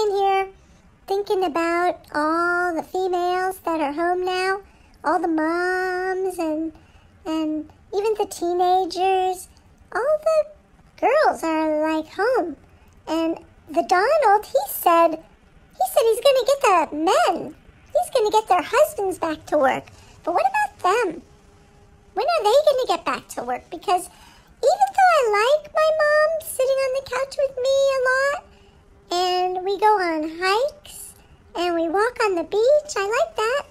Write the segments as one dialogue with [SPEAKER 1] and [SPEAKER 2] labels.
[SPEAKER 1] laying here thinking about all the females that are home now, all the moms and and even the teenagers, all the girls are like home. And the Donald, he said, he said he's going to get the men. He's going to get their husbands back to work. But what about them? When are they going to get back to work? Because even though I like my mom sitting on the couch with me a lot, and we go on hikes, and we walk on the beach, I like that.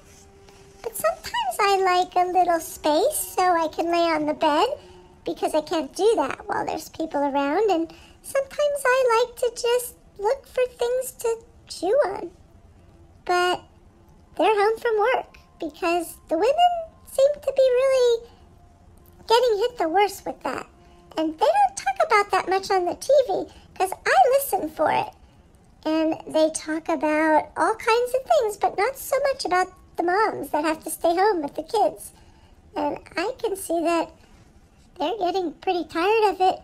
[SPEAKER 1] But sometimes I like a little space so I can lay on the bed because I can't do that while there's people around. And sometimes I like to just look for things to chew on. But they're home from work because the women seem to be really getting hit the worst with that. And they don't talk about that much on the TV because I listen for it. And they talk about all kinds of things, but not so much about the moms that have to stay home with the kids. And I can see that they're getting pretty tired of it.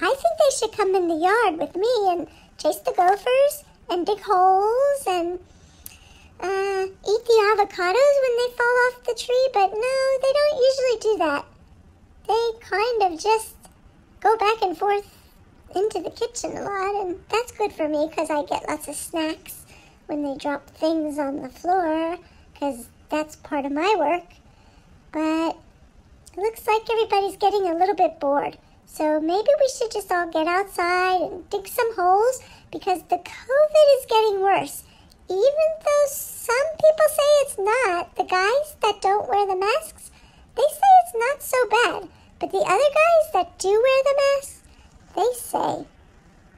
[SPEAKER 1] I think they should come in the yard with me and chase the gophers and dig holes and uh, eat the avocados when they fall off the tree, but no, they don't usually do that. They kind of just go back and forth into the kitchen a lot, and that's good for me because I get lots of snacks when they drop things on the floor because that's part of my work. But it looks like everybody's getting a little bit bored. So maybe we should just all get outside and dig some holes because the COVID is getting worse. Even though some people say it's not, the guys that don't wear the masks, they say it's not so bad. But the other guys that do wear the masks, they say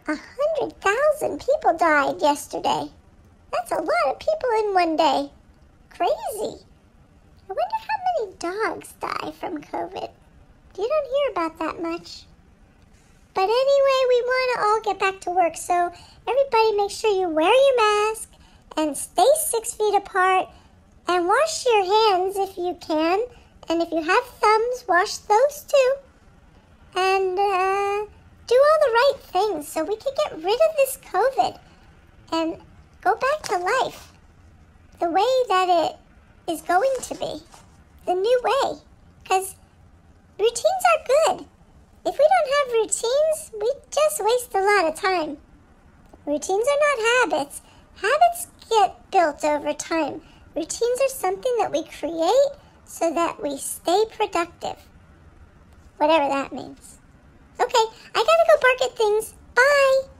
[SPEAKER 1] a hundred thousand people died yesterday. That's a lot of people in one day. Crazy. I wonder how many dogs die from COVID. You don't hear about that much. But anyway, we want to all get back to work, so everybody make sure you wear your mask and stay six feet apart and wash your hands if you can. And if you have thumbs, wash those too. And uh, right things so we can get rid of this COVID and go back to life the way that it is going to be, the new way. Because routines are good. If we don't have routines, we just waste a lot of time. Routines are not habits. Habits get built over time. Routines are something that we create so that we stay productive. Whatever that means. Okay, I gotta go bark at things. Bye!